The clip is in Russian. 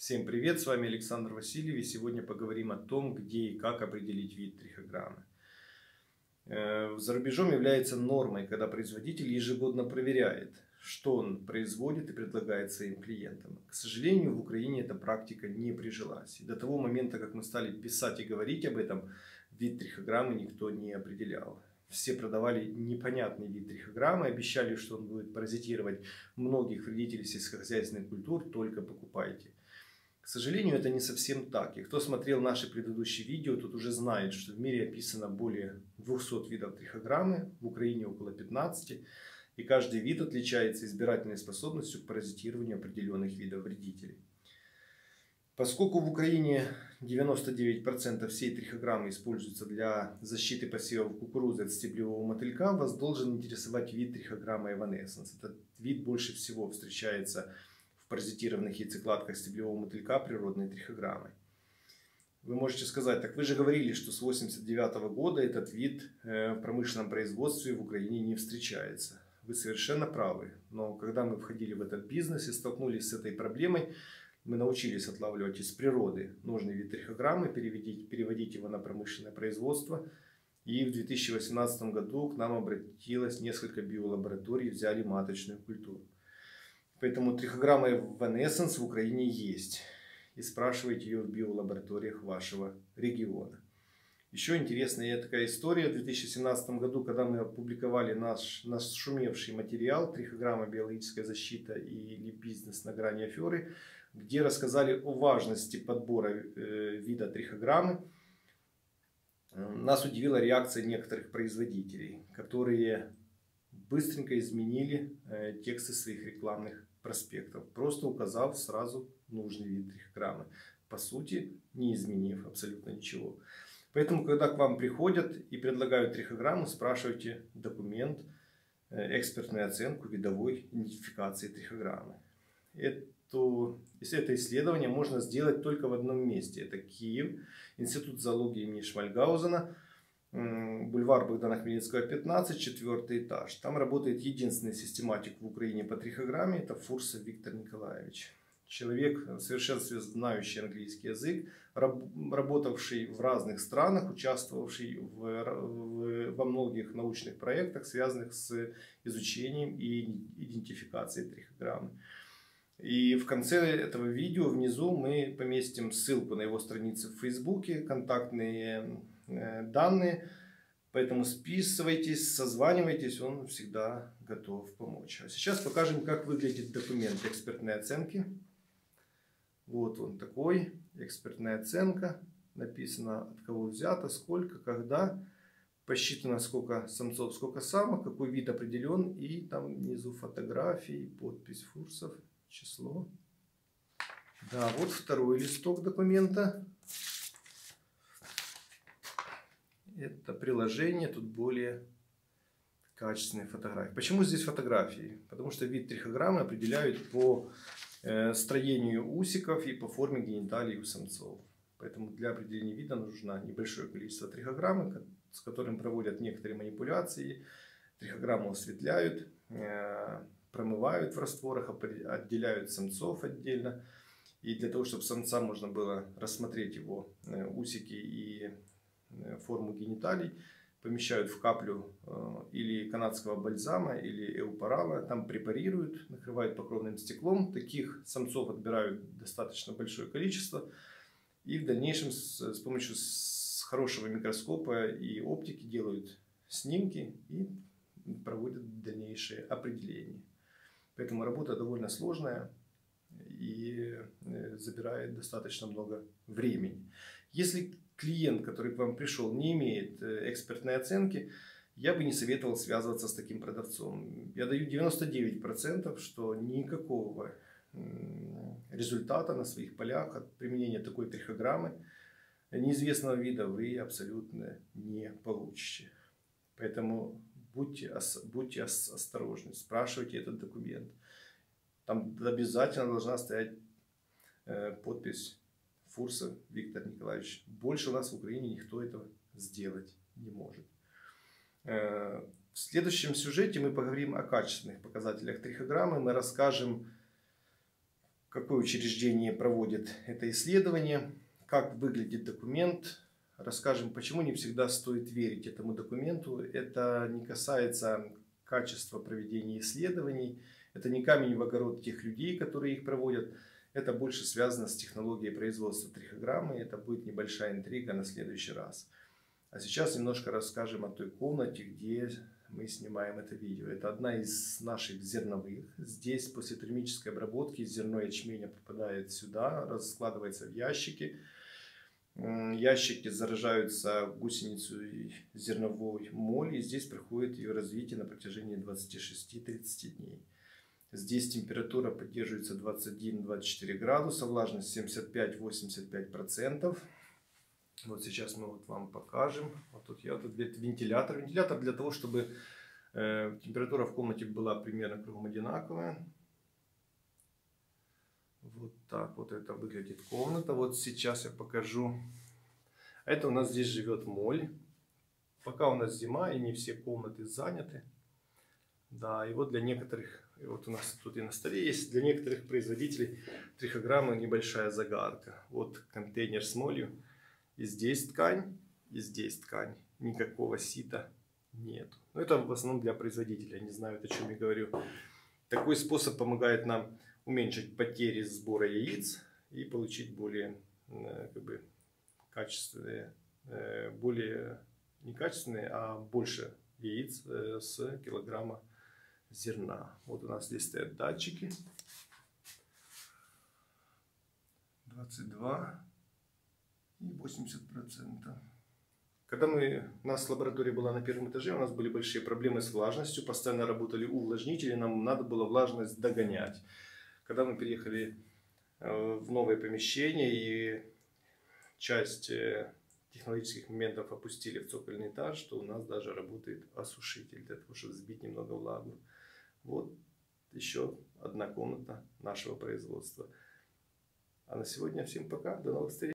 Всем привет, с вами Александр Васильев и сегодня поговорим о том, где и как определить вид трихограммы. Э, за рубежом является нормой, когда производитель ежегодно проверяет, что он производит и предлагает своим клиентам. К сожалению, в Украине эта практика не прижилась. И до того момента, как мы стали писать и говорить об этом, вид трихограммы никто не определял. Все продавали непонятный вид трихограммы, обещали, что он будет паразитировать многих вредителей сельскохозяйственных культур, только покупайте. К сожалению, это не совсем так. И кто смотрел наши предыдущие видео, тот уже знает, что в мире описано более 200 видов трихограммы, в Украине около 15. И каждый вид отличается избирательной способностью к паразитированию определенных видов вредителей. Поскольку в Украине 99% всей трихограммы используется для защиты посевов кукурузы от стеблевого мотылька, вас должен интересовать вид трихограммы Evanescence. Этот вид больше всего встречается в паразитированных яйцекладках стеблевого мотылька природной трихограммой. Вы можете сказать, так вы же говорили, что с 1989 года этот вид э, в промышленном производстве в Украине не встречается. Вы совершенно правы. Но когда мы входили в этот бизнес и столкнулись с этой проблемой, мы научились отлавливать из природы нужный вид трихограммы, переводить, переводить его на промышленное производство. И в 2018 году к нам обратилось несколько биолабораторий, взяли маточную культуру. Поэтому трихограмма Evanescence в Украине есть. И спрашивайте ее в биолабораториях вашего региона. Еще интересная такая история. В 2017 году, когда мы опубликовали наш, наш шумевший материал «Трихограмма биологическая защита или бизнес на грани аферы», где рассказали о важности подбора э, вида трихограммы. Э, нас удивила реакция некоторых производителей, которые быстренько изменили э, тексты своих рекламных проспектов, просто указав сразу нужный вид трихограммы. По сути, не изменив абсолютно ничего. Поэтому, когда к вам приходят и предлагают трихограмму, спрашивайте документ, экспертную оценку видовой идентификации трихограммы. Если это исследование можно сделать только в одном месте. Это Киев, Институт зоологии имени Шмальгаузена, бульвар Богдана Хмельницкого, 15, четвертый этаж. Там работает единственный систематик в Украине по трихограмме, это Фурсов Виктор Николаевич. Человек, совершенно знающий английский язык, работавший в разных странах, участвовавший в, в, во многих научных проектах, связанных с изучением и идентификацией трихограммы. И в конце этого видео внизу мы поместим ссылку на его страницу в Фейсбуке, контактные э, данные. Поэтому списывайтесь, созванивайтесь, он всегда готов помочь. А сейчас покажем, как выглядит документ экспертной оценки. Вот он такой, экспертная оценка. Написано, от кого взято, сколько, когда. Посчитано, сколько самцов, сколько самок, какой вид определен. И там внизу фотографии, подпись Фурсов число. Да, вот второй листок документа. Это приложение, тут более качественные фотографии. Почему здесь фотографии? Потому что вид трихограммы определяют по э, строению усиков и по форме гениталий у самцов. Поэтому для определения вида нужно небольшое количество трихограммы, с которым проводят некоторые манипуляции. Трихограмму осветляют, э, промывают в растворах, отделяют самцов отдельно. И для того, чтобы самца можно было рассмотреть его э, усики и форму гениталий, помещают в каплю э, или канадского бальзама, или эупорала, там препарируют, накрывают покровным стеклом. Таких самцов отбирают достаточно большое количество. И в дальнейшем с, с помощью с хорошего микроскопа и оптики делают снимки и проводят дальнейшее определение. Поэтому работа довольно сложная и э, забирает достаточно много времени. Если клиент, который к вам пришел, не имеет э, экспертной оценки, я бы не советовал связываться с таким продавцом. Я даю 99%, что никакого результата на своих полях от применения такой трихограммы неизвестного вида вы абсолютно не получите. Поэтому будьте, будьте осторожны, спрашивайте этот документ. Там обязательно должна стоять э, подпись Фурса Виктор Николаевич. Больше у нас в Украине никто этого сделать не может. Э, в следующем сюжете мы поговорим о качественных показателях трихограммы. Мы расскажем какое учреждение проводит это исследование, как выглядит документ, расскажем, почему не всегда стоит верить этому документу. Это не касается качества проведения исследований, это не камень в огород тех людей, которые их проводят, это больше связано с технологией производства трихограммы, это будет небольшая интрига на следующий раз. А сейчас немножко расскажем о той комнате, где мы снимаем это видео. Это одна из наших зерновых. Здесь после термической обработки зерно ячменя попадает сюда, раскладывается в ящики. Ящики заражаются гусеницу зерновой моль, и здесь проходит ее развитие на протяжении 26-30 дней. Здесь температура поддерживается 21-24 градуса, влажность 75-85%. Вот сейчас мы вот вам покажем. Вот тут я тут вентилятор. Вентилятор для того, чтобы э, температура в комнате была примерно кругом одинаковая. Вот так вот это выглядит комната. Вот сейчас я покажу. Это у нас здесь живет моль. Пока у нас зима и не все комнаты заняты. Да, и вот для некоторых, и вот у нас тут и на столе есть, для некоторых производителей трихограмма небольшая загадка. Вот контейнер с молью. И здесь ткань, и здесь ткань. Никакого сита нет. Но это в основном для производителя, не знаю, о чем я говорю. Такой способ помогает нам уменьшить потери сбора яиц и получить более э, как бы, качественные, э, более не качественные, а больше яиц э, с килограмма зерна. Вот у нас здесь стоят датчики. 22 и 80%. Когда мы, у нас лаборатория была на первом этаже, у нас были большие проблемы с влажностью, постоянно работали увлажнители, нам надо было влажность догонять. Когда мы переехали э, в новое помещение и часть э, технологических моментов опустили в цокольный этаж, что у нас даже работает осушитель для того, чтобы сбить немного влагу. Вот еще одна комната нашего производства. А на сегодня всем пока, до новых встреч.